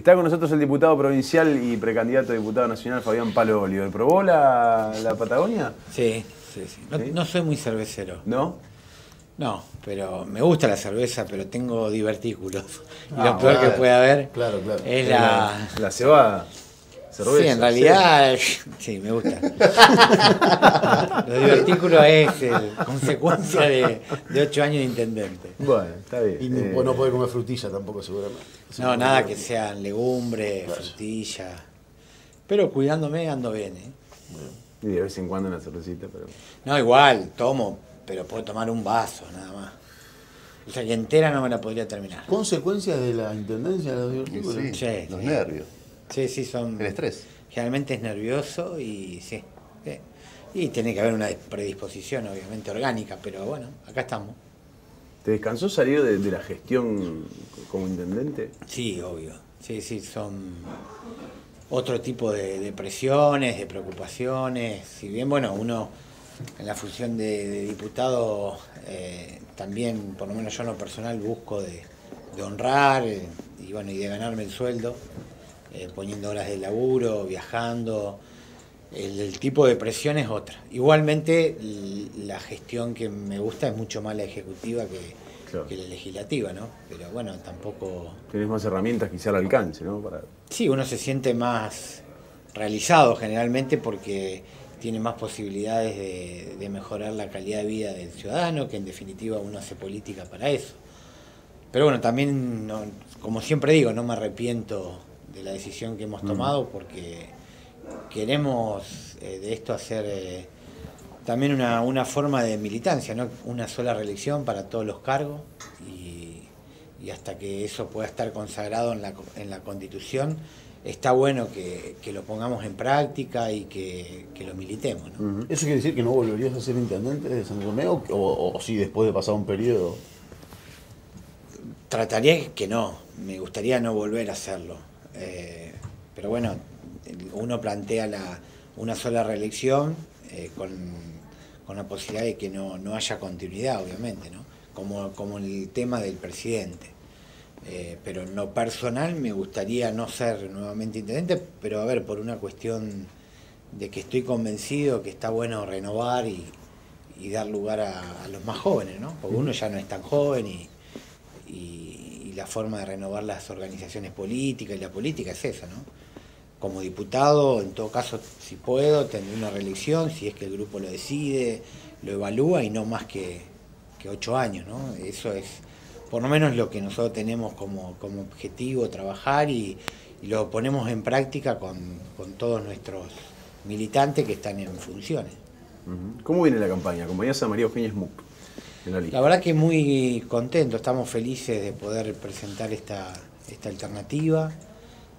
Está con nosotros el diputado provincial y precandidato a diputado nacional Fabián Palo Oliver. ¿Probó la, la Patagonia? Sí, sí, sí. No, ¿Sí? no soy muy cervecero. ¿No? No, pero me gusta la cerveza, pero tengo divertículos. Y Ah, lo peor claro. que puede haber Claro, claro. es la... La cebada. Cerveza. Sí, en realidad, sí, me gusta. Los divertículos es eh, consecuencia de, de ocho años de intendente. Bueno, está bien. Y no, Eh, no podés comer frutilla tampoco, seguramente. No, nada que sean legumbres, Claro. frutilla. Pero cuidándome ando bien, ¿eh? y de vez en cuando una cervecita, pero. No, igual, tomo, pero puedo tomar un vaso, nada más. O sea, que entera no me la podría terminar. ¿Consecuencias de la intendencia de los divertículos? Sí, Sí, los sí. nervios, Sí, sí, son... el estrés. Generalmente es nervioso y sí. sí. Y tiene que haber una predisposición, obviamente, orgánica, pero bueno, acá estamos. ¿Te descansó salir de, de la gestión como intendente? Sí, obvio. Sí, sí, son otro tipo de, de presiones, de preocupaciones. Si bien, bueno, uno en la función de, de diputado eh, también, por lo menos yo en lo personal, busco de, de honrar eh, y bueno, y de ganarme el sueldo, eh, poniendo horas de laburo, viajando. El, el tipo de presión es otra. Igualmente, la gestión que me gusta es mucho más la ejecutiva que, Claro. que la legislativa, ¿no? Pero bueno, tampoco... Tenés más herramientas quizá al alcance, ¿no? Para... Sí, uno se siente más realizado generalmente porque tiene más posibilidades de, de mejorar la calidad de vida del ciudadano, que en definitiva uno hace política para eso. Pero bueno, también, no- como siempre digo, no me arrepiento de la decisión que hemos tomado porque queremos eh, de esto hacer eh, también una, una forma de militancia, ¿no? una sola reelección para todos los cargos y, y hasta que eso pueda estar consagrado en la, en la Constitución, está bueno que, que lo pongamos en práctica y que, que lo militemos. ¿no? ¿Eso quiere decir que no volverías a ser intendente de San Romeo? O, o si después de pasar un periodo? Trataría que no, me gustaría no volver a hacerlo. Eh, pero bueno, uno plantea la, una sola reelección eh, con, con la posibilidad de que no, no haya continuidad, obviamente, ¿no? como, como el tema del presidente. Eh, pero en lo personal me gustaría no ser nuevamente intendente, pero a ver, por una cuestión de que estoy convencido que está bueno renovar y, y dar lugar a, a los más jóvenes, ¿no? Porque uno ya no es tan joven y, y- y la forma de renovar las organizaciones políticas y la política es esa, ¿no? Como diputado, en todo caso, si puedo, tendré una reelección, si es que el grupo lo decide, lo evalúa y no más que, que ocho años, ¿no? Eso es por lo menos lo que nosotros tenemos como, como objetivo, trabajar y, lo ponemos en práctica con, con todos nuestros militantes que están en funciones. ¿Cómo viene la campaña? Acompañás a María Eugenia Smuck la verdad que muy contento, estamos felices de poder presentar esta, esta alternativa.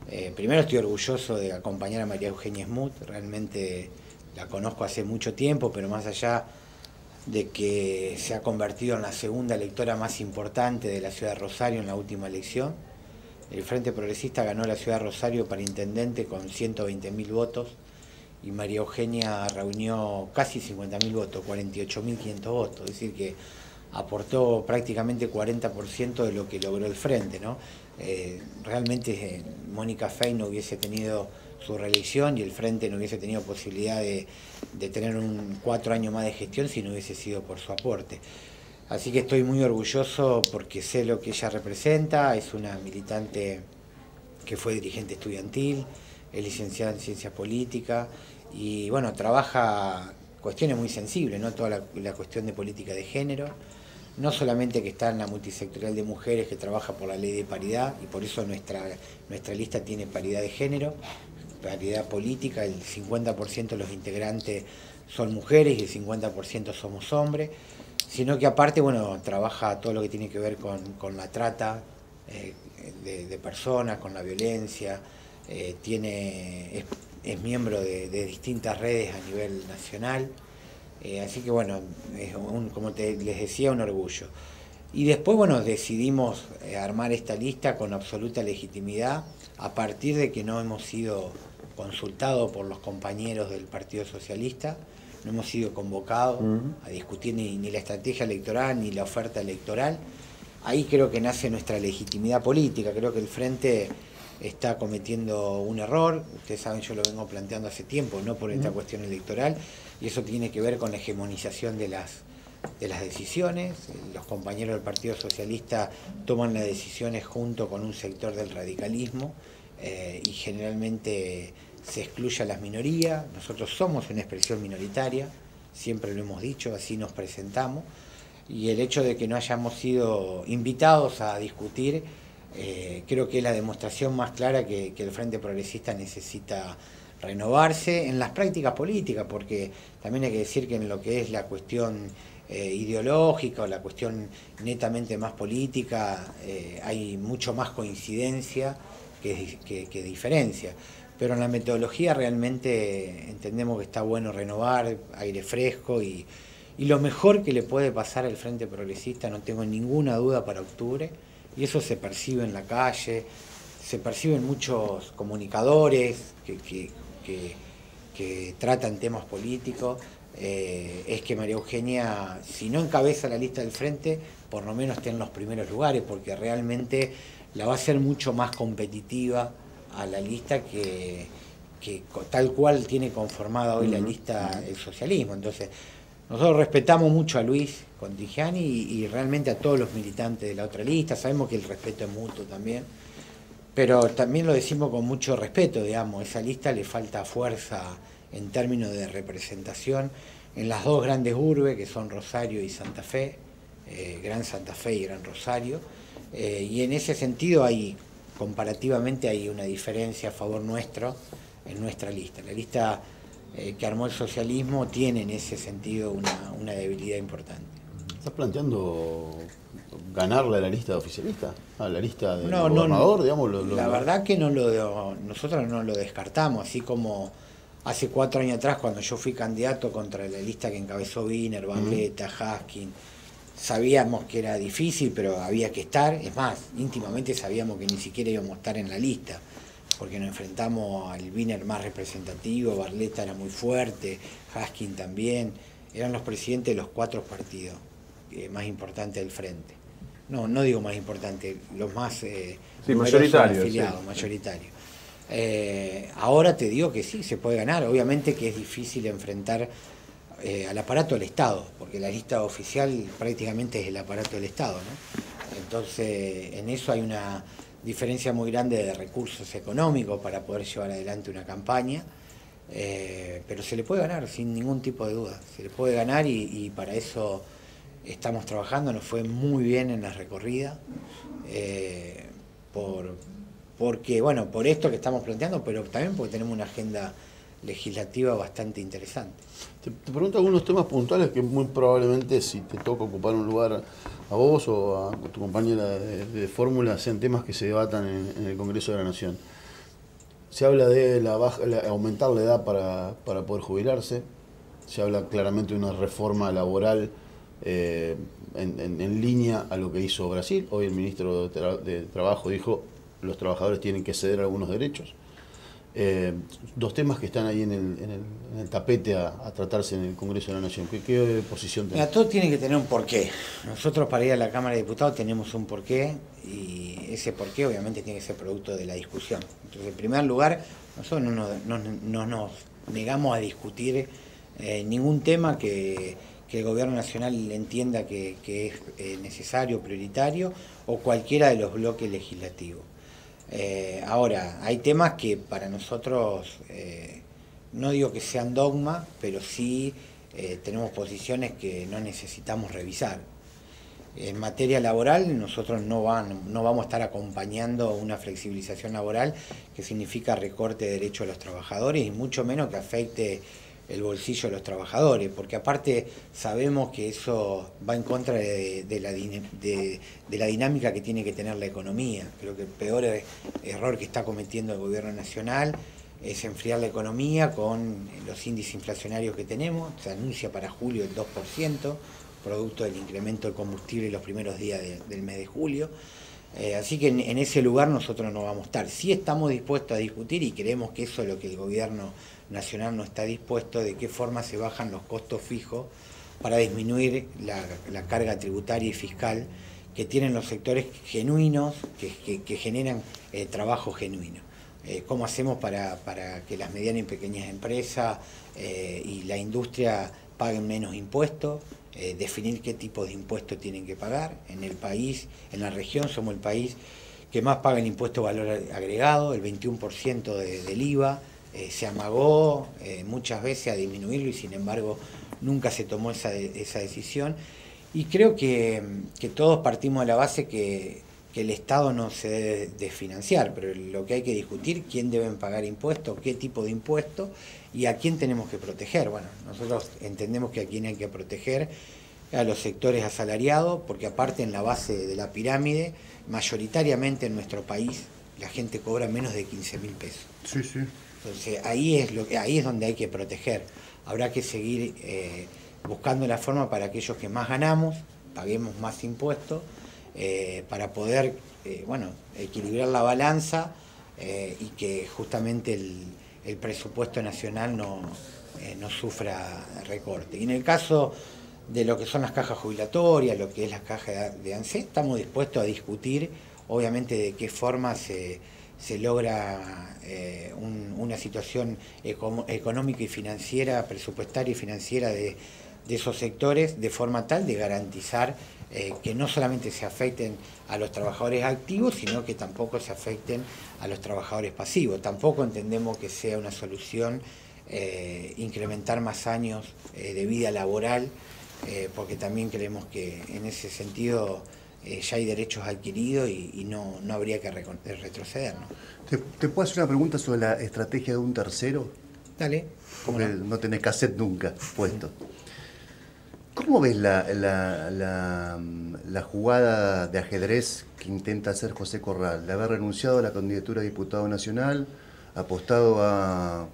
Eh, primero estoy orgulloso de acompañar a María Eugenia Smuth, realmente la conozco hace mucho tiempo, pero más allá de que se ha convertido en la segunda electora más importante de la ciudad de Rosario en la última elección. El Frente Progresista ganó la ciudad de Rosario para intendente con 120.000 votos y María Eugenia reunió casi 50.000 votos, 48.500 votos, es decir que aportó prácticamente 40% de lo que logró el Frente. ¿no? Eh, realmente eh, Mónica Fey no hubiese tenido su reelección y el Frente no hubiese tenido posibilidad de, tener un cuatro años más de gestión si no hubiese sido por su aporte. Así que estoy muy orgulloso porque sé lo que ella representa, es una militante que fue dirigente estudiantil, es licenciada en ciencia política y bueno, trabaja cuestiones muy sensibles, ¿no? Toda la, cuestión de política de género, no solamente que está en la multisectorial de mujeres que trabaja por la ley de paridad y por eso nuestra, nuestra lista tiene paridad de género, paridad política, el 50% de los integrantes son mujeres y el 50% somos hombres, sino que aparte, bueno, trabaja todo lo que tiene que ver con, con la trata eh, de, personas, con la violencia, eh, tiene, es miembro de, de distintas redes a nivel nacional, eh, así que bueno, es un, como te, les decía, un orgullo. Y después, bueno, decidimos eh, armar esta lista con absoluta legitimidad a partir de que no hemos sido consultados por los compañeros del Partido Socialista, no hemos sido convocados a discutir ni, ni la estrategia electoral ni la oferta electoral. Ahí creo que nace nuestra legitimidad política, creo que el Frente está cometiendo un error, ustedes saben, yo lo vengo planteando hace tiempo, no por esta cuestión electoral, y eso tiene que ver con la hegemonización de las, de las decisiones. Los compañeros del Partido Socialista toman las decisiones junto con un sector del radicalismo eh, y generalmente se excluye a las minorías. Nosotros somos una expresión minoritaria, siempre lo hemos dicho, así nos presentamos, y el hecho de que no hayamos sido invitados a discutir eh, creo que es la demostración más clara que, el Frente Progresista necesita renovarse en las prácticas políticas, porque también hay que decir que en lo que es la cuestión eh, ideológica o la cuestión netamente más política eh, hay mucho más coincidencia que, diferencia. Pero en la metodología realmente entendemos que está bueno renovar, aire fresco y, y lo mejor que le puede pasar al Frente Progresista, no tengo ninguna duda para octubre, y eso se percibe en la calle, se perciben muchos comunicadores que, tratan temas políticos, eh, es que María Eugenia, si no encabeza la lista del frente, por lo menos esté en los primeros lugares, porque realmente la va a hacer mucho más competitiva a la lista que, tal cual tiene conformada hoy la lista el socialismo. Entonces, nosotros respetamos mucho a Luis Contigiani y, realmente a todos los militantes de la otra lista, sabemos que el respeto es mutuo también, pero también lo decimos con mucho respeto, digamos, esa lista le falta fuerza en términos de representación en las dos grandes urbes que son Rosario y Santa Fe, eh, Gran Santa Fe y Gran Rosario, eh, y en ese sentido hay, comparativamente hay una diferencia a favor nuestro en nuestra lista. La lista eh, que armó el socialismo tiene en ese sentido una, debilidad importante. ¿Estás planteando ganarle a la lista de oficialista? ¿A la lista del gobernador, digamos? la verdad que no lo, nosotros no lo descartamos, así como hace cuatro años atrás cuando yo fui candidato contra la lista que encabezó Wiener, Barletta, Haskin, sabíamos que era difícil, pero había que estar, es más, íntimamente sabíamos que ni siquiera íbamos a estar en la lista porque nos enfrentamos al Wiener más representativo, Barletta era muy fuerte, Haskin también, eran los presidentes de los cuatro partidos eh, más importantes del frente. No, no digo más importantes, los más eh, mayoritarios. Afiliados, mayoritarios. Eh, ahora te digo que sí, se puede ganar. Obviamente que es difícil enfrentar eh, al aparato del Estado, porque la lista oficial prácticamente es el aparato del Estado. ¿no? Entonces, en eso hay una diferencia muy grande de recursos económicos para poder llevar adelante una campaña, eh, pero se le puede ganar sin ningún tipo de duda, se le puede ganar y, para eso estamos trabajando, nos fue muy bien en la recorrida, eh, por, porque, bueno, por esto que estamos planteando, pero también porque tenemos una agenda legislativa bastante interesante. Te, pregunto algunos temas puntuales que muy probablemente si te toca ocupar un lugar a vos o a tu compañera de, fórmula sean temas que se debatan en, el Congreso de la Nación. Se habla de la baja, aumentar la edad para, poder jubilarse, se habla claramente de una reforma laboral eh, en, línea a lo que hizo Brasil. Hoy el ministro de Trabajo dijo los trabajadores tienen que ceder algunos derechos. Eh, dos temas que están ahí en el, tapete a, tratarse en el Congreso de la Nación. ¿Qué, posición tiene? todo tiene que tener un porqué. Nosotros para ir a la Cámara de Diputados tenemos un porqué y ese porqué obviamente tiene que ser producto de la discusión. Entonces, en primer lugar, nosotros no, nos negamos a discutir eh, ningún tema que, el Gobierno Nacional entienda que, es eh, necesario, prioritario, o cualquiera de los bloques legislativos. Eh, ahora, hay temas que para nosotros, eh, no digo que sean dogma, pero sí eh, tenemos posiciones que no necesitamos revisar. En materia laboral, nosotros no, van, no vamos a estar acompañando una flexibilización laboral que significa recorte de derechos de los trabajadores y mucho menos que afecte el bolsillo de los trabajadores, porque aparte sabemos que eso va en contra de, la, dinámica que tiene que tener la economía. Creo que el peor error que está cometiendo el gobierno nacional es enfriar la economía con los índices inflacionarios que tenemos. Se anuncia para julio el 2%, producto del incremento del combustible los primeros días del mes de julio. Eh, así que en, en, ese lugar nosotros no vamos a estar. Sí estamos dispuestos a discutir y creemos que eso es lo que el gobierno nacional no está dispuesto, de qué forma se bajan los costos fijos para disminuir la, carga tributaria y fiscal que tienen los sectores genuinos, que, generan eh, trabajo genuino. Eh, ¿Cómo hacemos para, que las medianas y pequeñas empresas eh, y la industria paguen menos impuestos? definir qué tipo de impuestos tienen que pagar. En el país, en la región, somos el país que más paga el impuesto valor agregado, el 21% del IVA. Se amagó muchas veces a disminuirlo y sin embargo nunca se tomó esa, esa decisión. Y creo que, todos partimos de la base que, el Estado no se debe desfinanciar, pero lo que hay que discutir, quién deben pagar impuestos, qué tipo de impuestos y a quién tenemos que proteger. Bueno, nosotros entendemos que a quién hay que proteger a los sectores asalariados, porque aparte en la base de la pirámide, mayoritariamente en nuestro país la gente cobra menos de 15 mil pesos. Sí, sí. Entonces ahí es, lo ahí es donde hay que proteger. Habrá que seguir... Eh, buscando la forma para aquellos que más ganamos, paguemos más impuestos, eh, para poder eh, bueno, equilibrar la balanza y que justamente el, presupuesto nacional no, no sufra recorte. Y en el caso de lo que son las cajas jubilatorias, lo que es la caja de ANSE, estamos dispuestos a discutir, obviamente, de qué forma se, logra una situación económica y financiera, presupuestaria y financiera de, esos sectores de forma tal de garantizar eh, que no solamente se afecten a los trabajadores activos, sino que tampoco se afecten a los trabajadores pasivos. Tampoco entendemos que sea una solución eh, incrementar más años eh, de vida laboral, porque también creemos que en ese sentido ya hay derechos adquiridos y, no, habría que retroceder. ¿Te, ¿Te, puedo hacer una pregunta sobre la estrategia de un tercero? Dale. Porque no? no tenés cassette nunca puesto. ¿Cómo ves la, la, jugada de ajedrez que intenta hacer José Corral? De haber renunciado a la candidatura a diputado nacional, apostado a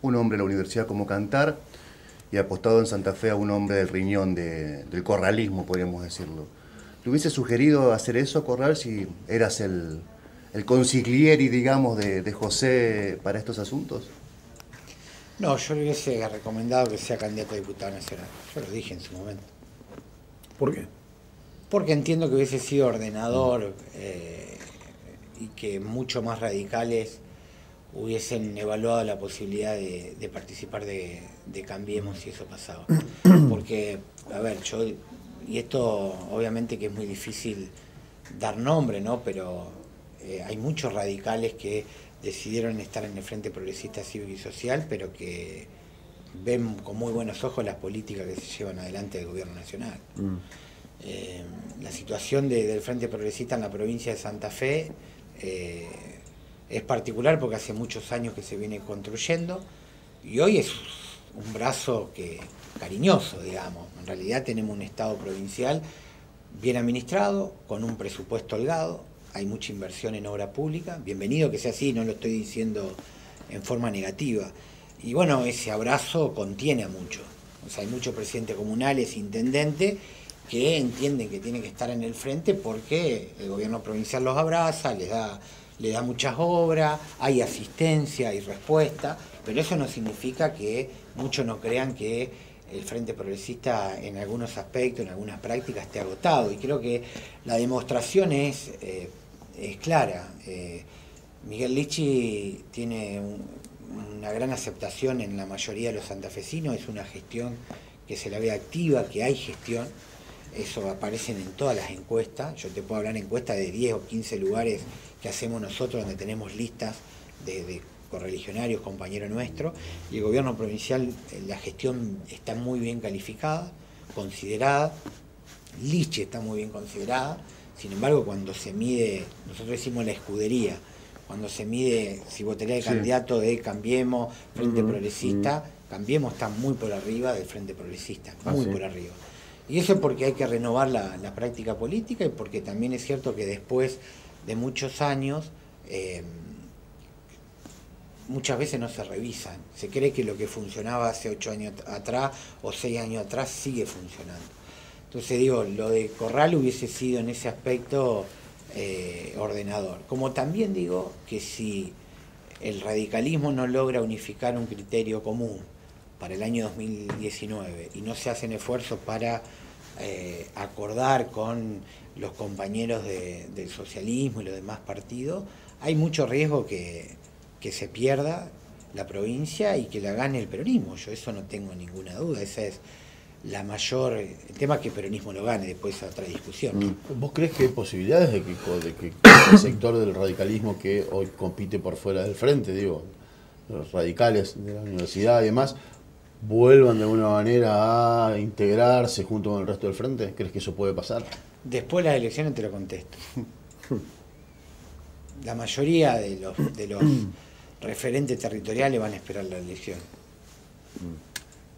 un hombre de la universidad como Cantar y apostado en Santa Fe a un hombre del riñón del corralismo, podríamos decirlo. ¿Le hubiese sugerido hacer eso, Corral, si eras el, el consiglieri, digamos, de, de José para estos asuntos? No, yo le hubiese recomendado que sea candidato a diputado nacional. Yo lo dije en su momento. ¿Por qué? Porque entiendo que hubiese sido ordenador eh, y que mucho más radicales hubiesen evaluado la posibilidad de, participar de, Cambiemos si eso pasaba. Porque, a ver, yo, y esto obviamente que es muy difícil dar nombre, ¿no? Pero eh, hay muchos radicales que decidieron estar en el Frente Progresista Cívico y Social, pero que ven con muy buenos ojos las políticas que se llevan adelante del Gobierno Nacional. Mm. Eh, la situación del Frente Progresista en la provincia de Santa Fe eh, es particular porque hace muchos años que se viene construyendo y hoy es un brazo que cariñoso, digamos. Realidad tenemos un Estado provincial bien administrado, con un presupuesto holgado, hay mucha inversión en obra pública, bienvenido que sea así, no lo estoy diciendo en forma negativa. Y bueno, ese abrazo contiene a muchos. O sea, hay muchos presidentes comunales, intendentes, que entienden que tienen que estar en el frente porque el gobierno provincial los abraza, les da, les da muchas obras, hay asistencia y respuesta, pero eso no significa que muchos no crean que el Frente Progresista en algunos aspectos, en algunas prácticas, esté agotado. Y creo que la demostración es eh, clara. Eh, Miguel Lichi tiene una gran aceptación en la mayoría de los santafesinos, es una gestión que se la ve activa, que hay gestión, eso aparece en todas las encuestas, yo te puedo hablar de encuestas de 10 o 15 lugares que hacemos nosotros donde tenemos listas de, correligionarios, compañeros nuestros, y el gobierno provincial, eh, la gestión está muy bien calificada, considerada, Lichi está muy bien considerada, sin embargo, cuando se mide, nosotros decimos la escudería, cuando se mide si votaría el candidato de Cambiemos, Frente Progresista, Cambiemos está muy por arriba del Frente Progresista, ah, muy por arriba. Y eso es porque hay que renovar la, práctica política y porque también es cierto que después de muchos años, eh, muchas veces no se revisan. Se cree que lo que funcionaba hace ocho años atrás o seis años atrás sigue funcionando. Entonces digo, lo de Corral hubiese sido en ese aspecto eh, ordenador. Como también digo que si el radicalismo no logra unificar un criterio común para el año 2019 y no se hacen esfuerzos para eh, acordar con los compañeros del socialismo y los demás partidos, hay mucho riesgo que, que se pierda la provincia y que la gane el peronismo. Yo eso no tengo ninguna duda. Esa es la mayor. El tema es que el peronismo lo gane, después es otra discusión. Mm. ¿Vos crees que hay posibilidades de que, de que el sector del radicalismo que hoy compite por fuera del frente, digo, los radicales de la universidad y demás, vuelvan de alguna manera a integrarse junto con el resto del frente? ¿Crees que eso puede pasar? Después de las elecciones te lo contesto. La mayoría de los, de los referentes territoriales van a esperar la elección.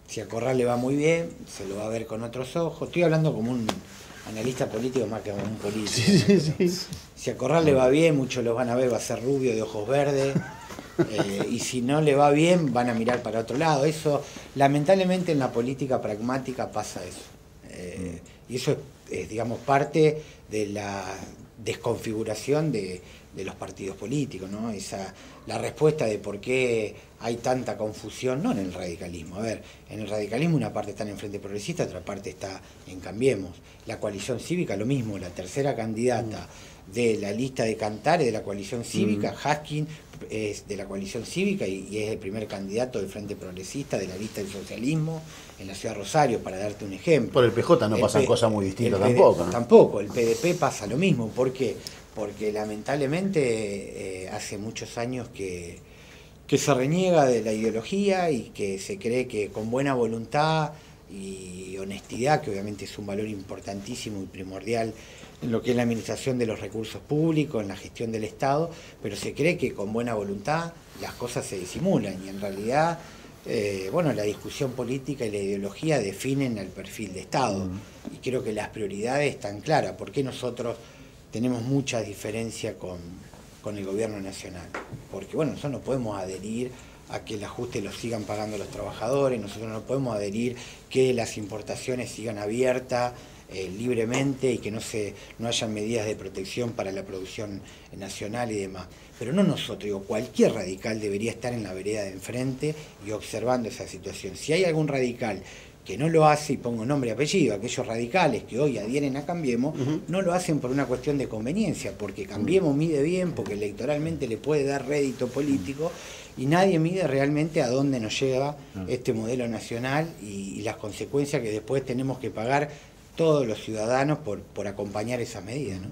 Si a Corral le va muy bien, se lo va a ver con otros ojos. Estoy hablando como un analista político más que como un político. Si a Corral le va bien, muchos lo van a ver, va a ser rubio de ojos verdes. Eh, y si no le va bien, van a mirar para otro lado. Eso, lamentablemente en la política pragmática pasa eso. Eh, y eso es, digamos, parte de la desconfiguración de, los partidos políticos, ¿no? Esa, la respuesta de por qué hay tanta confusión, no en el radicalismo. A ver, en el radicalismo una parte está en el Frente Progresista, otra parte está en Cambiemos. La coalición cívica, lo mismo, la tercera candidata de la lista de Cantares de la coalición cívica, Haskin es de la coalición cívica y, es el primer candidato del Frente Progresista de la lista del socialismo en la ciudad de Rosario, para darte un ejemplo. Por el PJ no pasan cosas muy distintas tampoco. Tampoco, el PDP pasa lo mismo. ¿Por qué? Porque lamentablemente eh, hace muchos años que, que se reniega de la ideología y que se cree que con buena voluntad y honestidad, que obviamente es un valor importantísimo y primordial en lo que es la administración de los recursos públicos, en la gestión del Estado, pero se cree que con buena voluntad las cosas se disimulan y en realidad, eh, bueno, la discusión política y la ideología definen el perfil de Estado y creo que las prioridades están claras. ¿Por qué nosotros tenemos mucha diferencia con, con el gobierno nacional? Porque, bueno, nosotros no podemos adherir a que el ajuste lo sigan pagando los trabajadores, nosotros no podemos adherir que las importaciones sigan abiertas eh, libremente y que no, se, no hayan medidas de protección para la producción nacional y demás. Pero no nosotros, digo, cualquier radical debería estar en la vereda de enfrente y observando esa situación. Si hay algún radical que no lo hace, y pongo nombre y apellido, aquellos radicales que hoy adhieren a Cambiemos, no lo hacen por una cuestión de conveniencia, porque Cambiemos mide bien, porque electoralmente le puede dar rédito político, y nadie mide realmente a dónde nos lleva este modelo nacional y, y las consecuencias que después tenemos que pagar todos los ciudadanos por, por acompañar esas medidas. ¿no?